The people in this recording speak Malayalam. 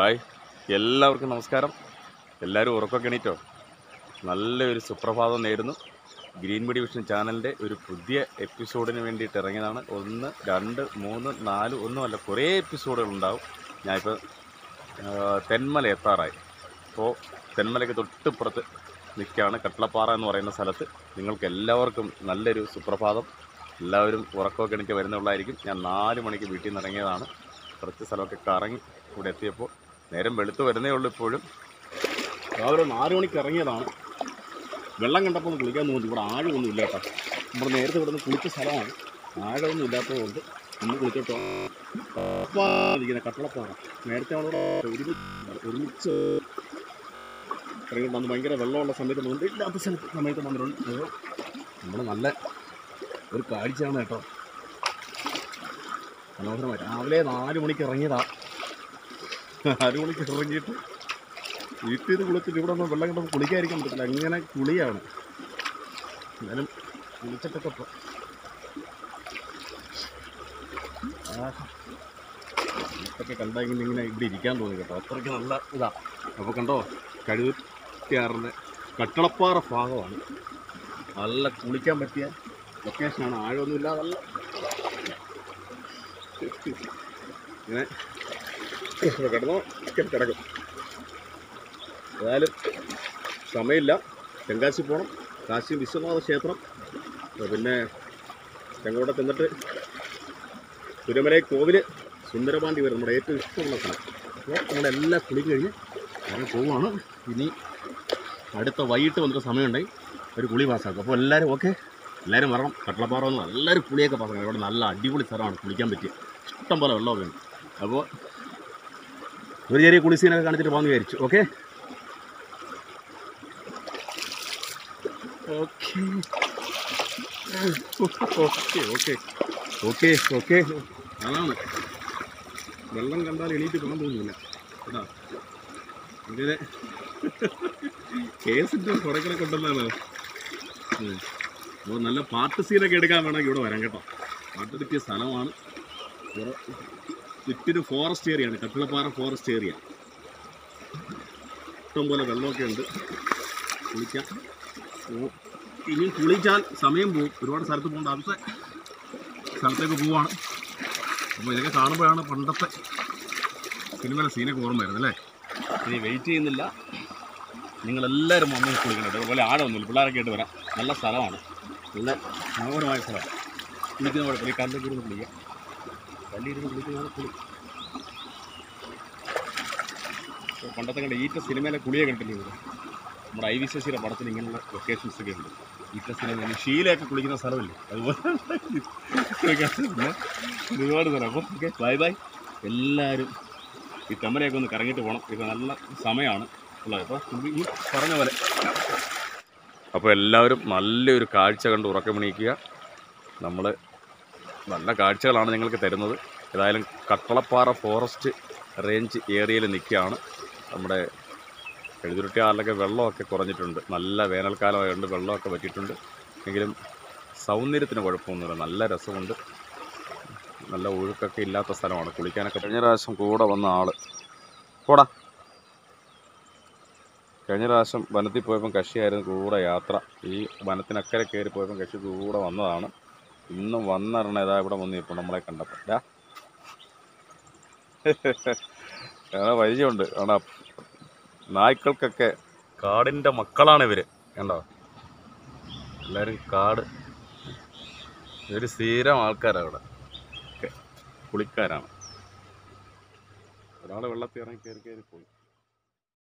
ഹായ്. എല്ലാവർക്കും നമസ്കാരം. എല്ലാവരും ഉറക്കമൊക്കെ എണീറ്റോ? നല്ലൊരു സുപ്രഭാതം നേരുന്നു. ഗ്രീൻ മീഡിയ വിഷൻ ചാനലിന്റെ ഒരു പുതിയ എപ്പിസോഡിന് വേണ്ടിയിട്ട് ഇറങ്ങിയതാണ്. ഒന്ന് രണ്ട് മൂന്ന് നാല് ഒന്നുമല്ല കുറേ എപ്പിസോഡുകൾ ഉണ്ടാവും. ഞാനിപ്പോൾ തെന്മല എത്താറായി. അപ്പോൾ തെന്മലയ്ക്ക് തൊട്ടിപ്പുറത്ത് നിൽക്കുകയാണ് കട്ടളപ്പാറ എന്ന് പറയുന്ന സ്ഥലത്ത്. നിങ്ങൾക്ക് എല്ലാവർക്കും നല്ലൊരു സുപ്രഭാതം. എല്ലാവരും ഉറക്കമൊക്കെ എണീറ്റ് വരുന്നുള്ളായിരിക്കും. ഞാൻ നാല് മണിക്ക് വീട്ടിൽ നിന്ന് ഇറങ്ങിയതാണ്. കുറച്ച് സ്ഥലമൊക്കെ കറങ്ങി ഇവിടെ എത്തിയപ്പോൾ നേരം വെളുത്ത് വരുന്നേ ഉള്ളൂ ഇപ്പോഴും. രാവിലെ നാല് മണിക്ക് ഇറങ്ങിയതാണ്. വെള്ളം കണ്ടപ്പോൾ ഒന്ന് കുളിക്കാൻ തോന്നി. ഇവിടെ ആഴമൊന്നും ഇല്ല കേട്ടോ. നമ്മൾ നേരത്തെ ഇവിടെ നിന്ന് കുളിച്ച സ്ഥലമാണ്. ആഴമൊന്നും ഇല്ലാത്തതുകൊണ്ട് ഒന്ന് കുളിച്ചിട്ടോ ഇരിക്കുന്ന കട്ടളപ്പാറ. നേരത്തെ അവിടെ ഒരുമിച്ച് ഒരുമിച്ച് ഇറങ്ങിയിട്ട് അന്ന് ഭയങ്കര വെള്ളമുള്ള സമയത്ത് വന്നിട്ട് ഇല്ലാത്ത സ്ഥലത്ത് സമയത്ത് വന്നിട്ടുണ്ട്. നമ്മൾ നല്ല ഒരു കാഴ്ചയാണ് കേട്ടോ. മനോഹരമായി. രാവിലെ നാല് മണിക്ക് ഇറങ്ങിയതാ. നാല് മണിക്ക് ഇറങ്ങിയിട്ട് വീട്ടിൽ നിന്ന് കുളിച്ചിട്ട് ഇവിടെ ഒന്ന് വെള്ളം കണ്ടപ്പോൾ കുളിക്കാതിരിക്കാൻ പറ്റില്ല അങ്ങനെ കുളിയാണ്. എന്നാലും കുളിച്ചിട്ടൊക്കെ ആഹാ. ഇതൊക്കെ കണ്ടെങ്കിൽ ഇങ്ങനെ ഇവിടെ ഇരിക്കാൻ തോന്നി കേട്ടോ. അത്രയ്ക്ക് നല്ല ഇതാ. അപ്പോൾ കണ്ടോ? കഴുത്തിയാറിന്റെ കട്ടളപ്പാറ ഭാഗമാണ്. നല്ല കുളിക്കാൻ പറ്റിയ ലൊക്കേഷനാണ് ആഴമൊന്നുമില്ല നല്ല ഇങ്ങനെ കിടന്നോ? കിടക്കും. ഏതായാലും സമയമില്ല. തെങ്കാശി പോകണം കാശി വിശ്വനാഥ ക്ഷേത്രം. പിന്നെ ചെങ്കോട്ട ചെന്നിട്ട് തിരുമല കോവിൽ സുന്ദരപാണ്ടി വരും. നമ്മുടെ ഏറ്റവും ഇഷ്ടമുള്ള സ്ഥലം. അപ്പോൾ നമ്മുടെ നമ്മളെല്ലാം കുളി കഴിഞ്ഞ് അങ്ങനെ പോവുകയാണ്. ഇനി അടുത്ത വൈകിട്ട് വന്നിട്ട് സമയമുണ്ടെങ്കിൽ ഒരു കുളി പാസ്സാക്കും. അപ്പോൾ എല്ലാവരും ഓക്കെ. എല്ലാവരും വരണം. കട്ടളപ്പാറ വന്ന് എല്ലാവരും കുളിയൊക്കെ പാസ്സാക്കണം. ഇവിടെ നല്ല അടിപൊളി സ്ഥലമാണ്. കുളിക്കാൻ പറ്റിയ. ഇഷ്ടം പോലെ വെള്ളമൊക്കെ ഉണ്ട്. അപ്പോൾ ഒരു ചെറിയ കുളിസീനൊക്കെ കാണിച്ചിട്ട് പോകാമെന്ന് വിചാരിച്ചു. ഓക്കെ ഓക്കെ ഓക്കെ അതാണ് വെള്ളം കണ്ടാൽ എണീറ്റ് പോകാൻ തോന്നുന്നില്ല. കേട്ടാ? അങ്ങനെ കേസിന്റെ കുറേക്കൂടെ ഉണ്ടല്ലോ. അപ്പോൾ നല്ല പാട്ട് സീനൊക്കെ എടുക്കാൻ വേണമെങ്കിൽ ഇവിടെ വരാം കേട്ടോ. പാട്ട് കിട്ടിയ സ്ഥലമാണ്. ചുറ്റിനും ഫോറസ്റ്റ് ഏരിയ ആണ്. കട്ടിളപ്പാറ ഫോറസ്റ്റ് ഏരിയ ഇഷ്ടം പോലെ വെള്ളമൊക്കെ ഉണ്ട്. കുളിക്കാം. ഇനി കുളിച്ചാൽ സമയം പോകും. ഒരുപാട് സ്ഥലത്ത് പോകേണ്ട അടുത്ത സ്ഥലത്തേക്ക് പോവാണ്. അപ്പോൾ ഇതൊക്കെ കാണുമ്പോഴാണ് പണ്ടത്തെ സിനിമയിലെ സീനൊക്കെ ഓർമ്മ വരുന്നത് അല്ലേ? ഇനി വെയിറ്റ് ചെയ്യുന്നില്ല. നിങ്ങളെല്ലാവരും വന്ന് കുളിക്കണം. അതുപോലെ ആഴമൊന്നുമില്ല പിള്ളേരൊക്കെ ആയിട്ട് വരാം. നല്ല സ്ഥലമാണ്. നല്ല മനോഹരമായ സ്ഥലമാണ്. കുളിക്കുന്ന കുഴപ്പമില്ല കല്ലൊക്കെ കുളിക്കാം. കല്ലിരുന്ന് കുളിക്കുന്നതാണ് കുളി പണ്ടത്തെ കണ്ട ഈറ്റ സിനിമയിലെ കുളിയെ കണ്ടില്ലേ ഇവിടെ? നമ്മുടെ ഐ വി ശശിയുടെ പടത്തിൽ ഇങ്ങനെയുള്ള ലൊക്കേഷൻസ് ഒക്കെ ഉണ്ട്. ഈറ്റ സിനിമ ഷീലയൊക്കെ കുളിക്കുന്ന സ്ഥലമല്ലേ? അതുപോലെ പിന്നെ ഒരുപാട് സ്ഥലം. അപ്പോൾ ഓക്കെ ബൈ ബൈ എല്ലാവരും ഈ തെമ്മലയൊക്കെ ഒന്ന് കറങ്ങിയിട്ട് പോകണം ഇപ്പോൾ നല്ല സമയമാണ് ഉള്ളത്. അപ്പോൾ ഈ പറഞ്ഞ പോലെ. അപ്പോൾ എല്ലാവരും നല്ലൊരു കാഴ്ച കണ്ട് ഉറക്കമണിയിക്കുക. നമ്മൾ നല്ല കാഴ്ചകളാണ് നിങ്ങൾക്ക് തരുന്നത്. ഏതായാലും കട്ടളപ്പാറ ഫോറസ്റ്റ് റേഞ്ച് ഏരിയയിൽ നിൽക്കുകയാണ്. നമ്മുടെ എഴുതുരുട്ടി ആറിലൊക്കെ വെള്ളമൊക്കെ കുറഞ്ഞിട്ടുണ്ട്. നല്ല വേനൽക്കാലമായതുകൊണ്ട് വെള്ളമൊക്കെ പറ്റിയിട്ടുണ്ട് എങ്കിലും സൗന്ദര്യത്തിന് കുഴപ്പമൊന്നുമില്ല. നല്ല രസമുണ്ട്. നല്ല ഒഴുക്കൊക്കെ ഇല്ലാത്ത സ്ഥലമാണ്. കുളിക്കാനൊക്കെ കഴിഞ്ഞ പ്രാവശ്യം കൂടെ വന്ന ആൾ കൂടാ കഴിഞ്ഞ പ്രാവശ്യം വനത്തിൽ പോയപ്പം കക്ഷിയായിരുന്നു കൂടെ യാത്ര. ഈ വനത്തിനക്കരെ കയറി പോയപ്പം കക്ഷി കൂടെ വന്നതാണ്. ഇന്നും വന്നിറങ്ങണ ഇതാ ഇവിടെ വന്നു ഇപ്പോൾ നമ്മളെ കണ്ടപ്പോൾ ഡാ പരിചയമുണ്ട്. കാരണം നായ്ക്കൾക്കൊക്കെ കാടിന്റെ മക്കളാണ് ഇവർ കണ്ടോ? എല്ലാവരും കാട്. ഇവർ സ്ഥിരം ആൾക്കാരാണ് ഇവിടെ. കുളിക്കാരാണ് ഒരാൾ വെള്ളത്തിൽ ഇറങ്ങി കയറി കയറി പോയി.